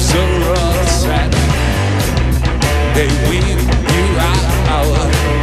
nose are all upset. They weep you out.